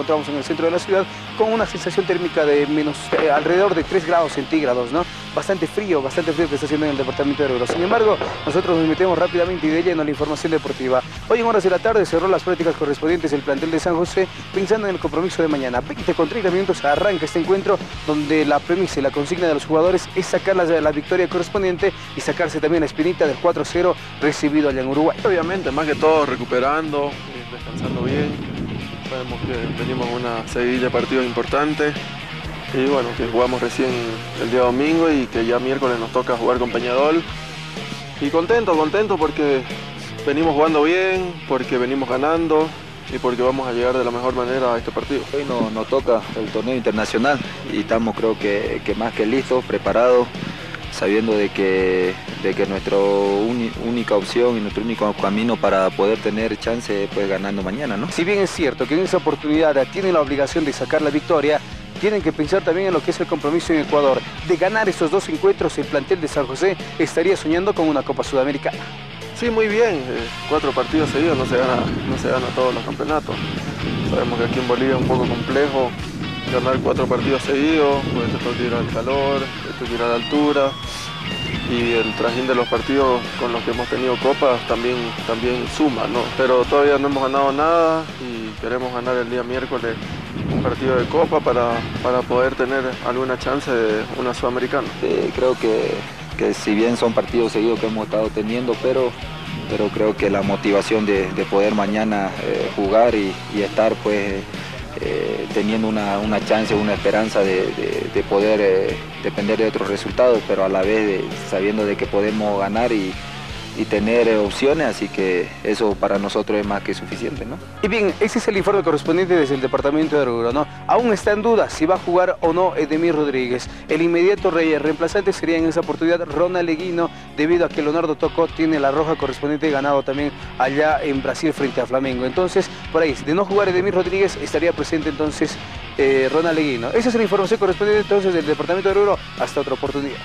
encontramos en el centro de la ciudad con una sensación térmica de menos eh, alrededor de 3 grados centígrados, ¿no? Bastante frío, bastante frío que está haciendo en el departamento de Oruro. Sin embargo, nosotros nos metemos rápidamente y de lleno a la información deportiva. Hoy en horas de la tarde cerró las prácticas correspondientes el plantel de San José pensando en el compromiso de mañana. 20 con 30 minutos arranca este encuentro donde la premisa y la consigna de los jugadores es sacar la, la victoria correspondiente y sacarse también la espinita del 4-0 recibido allá en Uruguay. Obviamente, más que todo recuperando, descansando bien. Sabemos que venimos una seguidilla de partidos importantes y bueno, que jugamos recién el día domingo y que ya miércoles nos toca jugar con Peñadol. Y contento, contento porque venimos jugando bien, porque venimos ganando y porque vamos a llegar de la mejor manera a este partido. Hoy nos, toca el torneo internacional y estamos creo que, que más que listos, preparados sabiendo de que, de que nuestra única opción y nuestro único camino para poder tener chance es pues, ganando mañana. ¿no? Si bien es cierto que en esa oportunidad tienen la obligación de sacar la victoria, tienen que pensar también en lo que es el compromiso en Ecuador. De ganar esos dos encuentros, el plantel de San José estaría soñando con una Copa Sudamericana. Sí, muy bien. Eh, cuatro partidos seguidos no se, gana, no se gana todos los campeonatos. Sabemos que aquí en Bolivia es un poco complejo ganar cuatro partidos seguidos, pues esto quiere al calor, esto a la altura y el trajín de los partidos con los que hemos tenido copas también, también suma, ¿no? Pero todavía no hemos ganado nada y queremos ganar el día miércoles un partido de copa para, para poder tener alguna chance de una sudamericana. creo que, que, si bien son partidos seguidos que hemos estado teniendo, pero, pero creo que la motivación de, poder mañana eh, jugar y, estar pues teniendo una, chance, una esperanza de, poder eh, depender de otros resultados, pero a la vez sabiendo de que podemos ganar y, y tener eh, opciones, así que eso para nosotros es más que suficiente. ¿no? Y bien, ese es el informe correspondiente desde el departamento de Oruro. ¿no? Aún está en duda si va a jugar o no Edemir Rodríguez. El inmediato rey reemplazante sería en esa oportunidad Ronald Leguino, debido a que Leonardo Tocó tiene la roja correspondiente ganado también allá en Brasil frente a Flamengo. Entonces, por ahí, de no jugar Edemir Rodríguez, estaría presente entonces eh, Ronald Leguino. Esa es la información correspondiente entonces del departamento de Oruro. Hasta otra oportunidad.